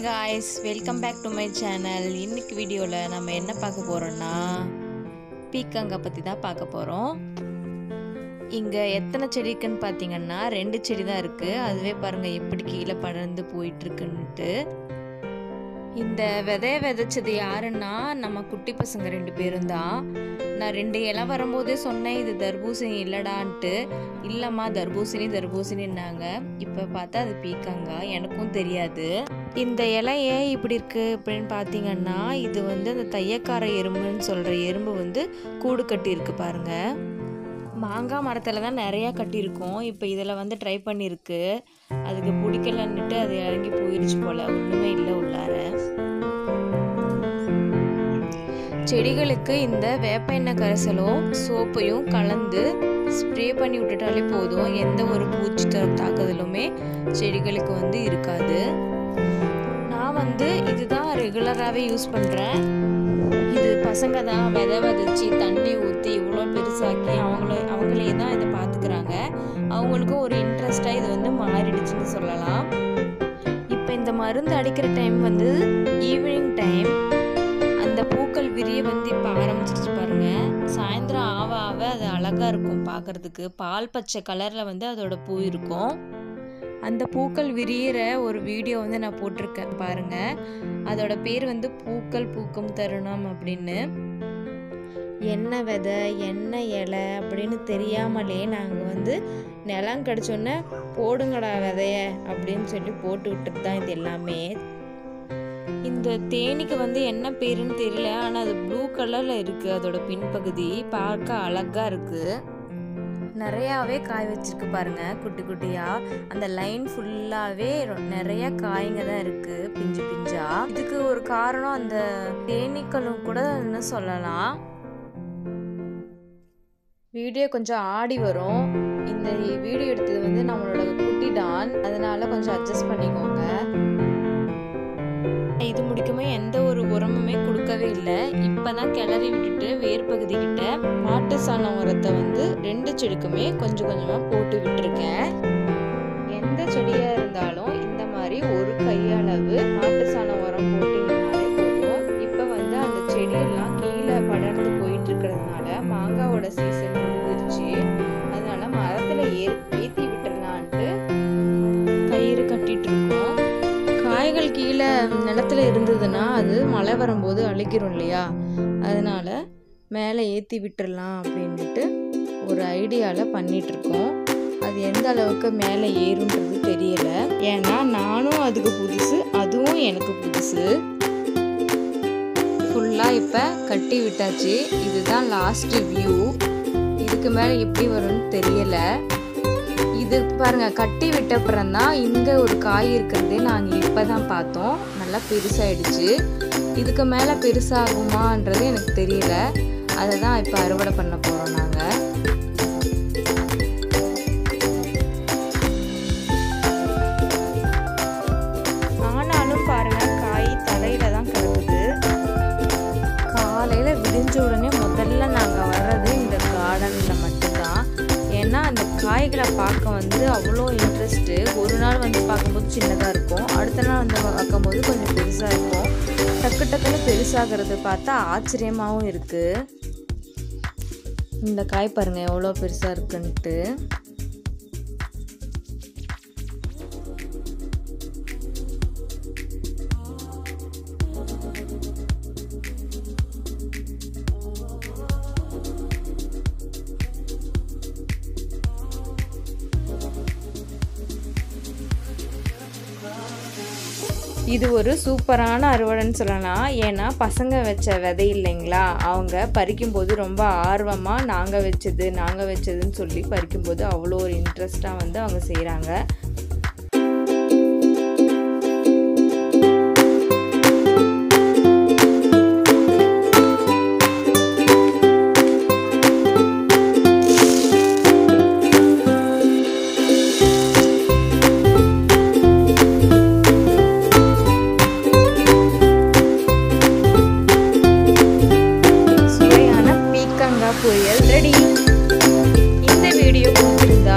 Guys welcome back to my channel இன்னைக்கு வீடியோவில் நம்ம என்ன பார்க்க போகிறோம்னா பீக்கங்காய் பற்றி தான் பார்க்க போகிறோம் இங்கே எத்தனை செடி இருக்குன்னு பார்த்தீங்கன்னா ரெண்டு செடி தான் இருக்குது அதுவே பாருங்கள் எப்படி கீழே படர்ந்து போயிட்டுருக்குன்ட்டு இந்த விதைய விதைச்சது யாருன்னா நம்ம குட்டி பசங்க ரெண்டு பேரும் தான். நான் ரெண்டு இலை வரும்போதே சொன்னேன் இது தர்பூசணி இல்லடான்ட்டு. இல்லைம்மா தர்பூசணி தர்பூசணின்னாங்க. இப்போ பார்த்தா அது பீக்கங்கா எனக்கும் தெரியாது. இந்த இலை ஏன் இப்படி இருக்கு அப்படின்னு பார்த்தீங்கன்னா இது வந்து அந்த தையக்கார எறும்புன்னு சொல்கிற எறும்பு வந்து கூடு கட்டியிருக்கு பாருங்கள் மாங்காய் மரத்தில் தான் நிறையா கட்டியிருக்கோம். இப்போ இதில் வந்து ட்ரை பண்ணியிருக்கு. அதுக்கு பிடிக்கலன்னுட்டு அது இறங்கி போயிடுச்சு போல். ஒன்றுமே இல்லை உள்ளார. செடிகளுக்கு இந்த வேப்ப எண்ணெய் கரைசலும் சோப்பையும் கலந்து ஸ்ப்ரே பண்ணி விட்டுட்டாலே போதும். எந்த ஒரு பூச்சி த- தாக்குதலுமே செடிகளுக்கு வந்து இருக்காது. நான் வந்து இதுதான் ரெகுலராகவே யூஸ் பண்ணுறேன் இது பசங்க தான் விதை விதைச்சி தண்ணி ஊற்றி மருந்து அடிக்கிற டைம் வந்து ஈவினிங் டைம் அந்த பூக்கள் விரிய வந்து இப்போ ஆரம்பிச்சிருச்சு பாருங்க. சாயந்தரம் ஆவ ஆவ அது அழகாக இருக்கும் பார்க்கறதுக்கு பால் பச்சை கலரில் வந்து அதோட பூ இருக்கும். அந்த பூக்கள் விரியிற ஒரு வீடியோ வந்து நான் போட்டிருக்கேன் பாருங்கள் அதோட பேர் வந்து பூக்கள் பூக்கும் தருணம் அப்படின்னு. என்ன விதை என்ன இலை அப்படின்னு தெரியாமலே நாங்கள் வந்து நிலம் கிடச்சோன்னே போடுங்கடா விதைய அப்படின்னு சொல்லி போட்டு விட்டுட்டு தான் இது எல்லாமே. இந்த தேனிக்கு வந்து என்ன பேருன்னு தெரியல ஆனால் அது ப்ளூ கலரில் இருக்குது அதோட பின்பகுதி பார்க்க அழகாக இருக்குது நிறையாவே காய் வச்சிருக்கு பாருங்க குட்டி குட்டியாக அந்த லைன் ஃபுல்லாகவே நிறைய காய்ங்க தான் இருக்குது பிஞ்சு பிஞ்சா. இதுக்கு ஒரு காரணம் அந்த தேனீக்களும் கூட சொல்லலாம். வீடியோ கொஞ்சம் ஆடி வரும். இந்த வீடியோ எடுத்தது வந்து நம்மளோட குட்டி டான். அதனால கொஞ்சம் அட்ஜஸ்ட் பண்ணிக்கோங்க. இது முடிக்குமே எந்த ஒரு உரமுமே கொடுக்கவே இல்லை. இப்பதான் கிளறி விட்டுட்டு வேர் பகுதி கிட்ட மாட்டு சாண உரத்தை வந்து ரெண்டு செடிக்குமே கொஞ்சம் கொஞ்சமா போட்டு விட்டுருக்கேன். எந்த செடியா இருந்தாலும் இந்த மாதிரி ஒரு கையளவு மாட்டு சாண உரம் போட்டீங்கன்னாலே போதும். இப்போ வந்து அந்த செடியெல்லாம் கீழே படர்ந்து போயிட்டு இருக்கிறதுனால மாங்காவோட சீசன் காய்கள் கீழே நிலத்துல இருந்ததுன்னா அது மழை வரும்போது அழிக்கிறோம் இல்லையா? அதனால் மேலே ஏற்றி விட்டுறலாம் அப்படின்ட்டு ஒரு ஐடியாவில் பண்ணிகிட்ருக்கோம் அது எந்த அளவுக்கு மேலே ஏறுன்றது தெரியலை. ஏன்னா நானும் அதுக்கு புதுசு அதுவும் எனக்கு புதுசு. ஃபுல்லாக இப்போ கட்டி விட்டாச்சு. இதுதான் லாஸ்ட் வியூ இதுக்கு மேலே எப்படி வரும்னு தெரியலை. இது பாருங்க கட்டி விட்டப்புறந்தான் தான் ஒரு காய் இருக்கிறதே நாங்கள் இப்போ தான் பார்த்தோம். நல்லா பெருசாகிடுச்சு இதுக்கு மேலே பெருசாகுமான்றது எனக்கு தெரியல. அதை தான் இப்போ அறுவடை பண்ண போகிறோம் நாங்கள் ஆனாலும் பாருங்கள் காய் தலையில் தான் கிடக்குது. காலையில் விடிஞ்ச உடனே முதல்ல நாங்கள் வர்றது இந்த கார்டனில் மட்டும். காய்களை பார்க்க வந்து அவ்வளோ இன்ட்ரெஸ்ட்டு ஒரு நாள் வந்து பார்க்கும்போது சின்னதாக இருக்கும். அடுத்த நாள் வந்து பார்க்கும்போது கொஞ்சம் பெருசாக இருக்கும். டக்கு டக்குன்னு பெருசாகிறது பார்த்தா ஆச்சரியமாகவும் இருக்குது இந்த காய் பாருங்க எவ்வளோ பெருசாக இருக்குன்ட்டு. இது ஒரு சூப்பரான அறுவடைன்னு சொல்லலாம். ஏன்னா பசங்க வச்ச விதை இல்லைங்களா? அவங்க பறிக்கும்போது ரொம்ப ஆர்வமாக நாங்கள் வச்சது நாங்கள் வச்சதுன்னு சொல்லி பறிக்கும்போது அவ்வளோ ஒரு இன்ட்ரெஸ்ட்டாக வந்து அவங்க செய்கிறாங்க ಮಾಡಿ ಹಿಂದೆ ವಿಡಿಯೋ ಕೊಟ್ಟಿದ್ದ